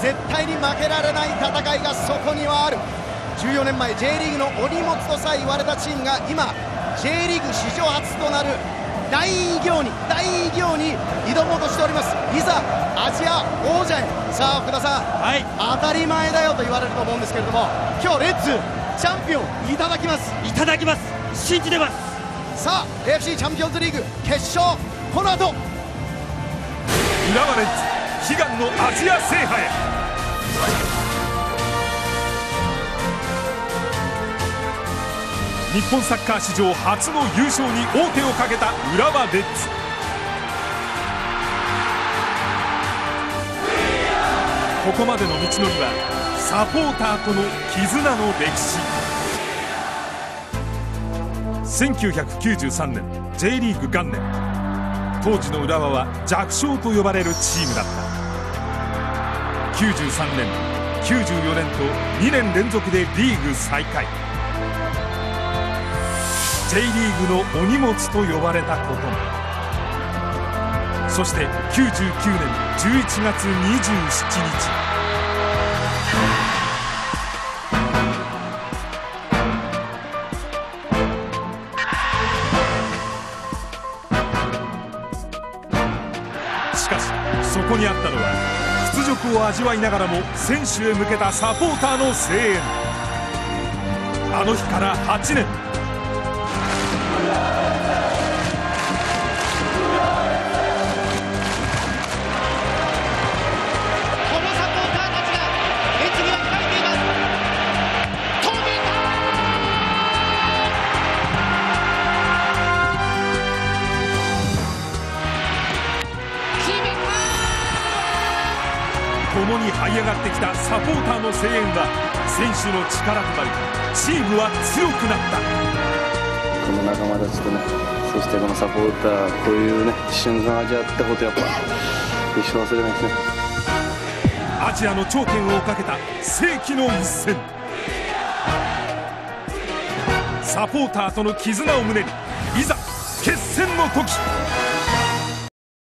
絶対に負けられない戦いがそこにはある。14年前 J リーグのお荷物とさえ言われたチームが今 J リーグ史上初となる大偉業に大偉業に挑もうとしております。いざアジア王者へ。さあ福田さん、はい、当たり前だよと言われると思うんですけれども今日レッツチャンピオンいただきます。いただきます。信じてます。さあ AFC チャンピオンズリーグ決勝。この後。浦和レッズ悲願のアジア制覇へ日本サッカー史上初の優勝に王手をかけた浦和レッズ。ここまでの道のりはサポーターとの絆の歴史。1993年 J リーグ元年。当時の浦和は弱小と呼ばれるチームだった。93年94年と2年連続でリーグ最下位。J リーグのお荷物と呼ばれたことも。そして99年11月27日。しかしそこにあったのは屈辱を味わいながらも選手へ向けたサポーターの声援。あの日から8年。共に這い上がってきたサポーターの声援は選手の力となりチームは強くなった。この仲間たちとねそしてこのサポーターこういうね瞬間味わったことやっぱ一生忘れないですね。アジアの頂点をかけた世紀の一戦。サポーターとの絆を胸にいざ決戦の時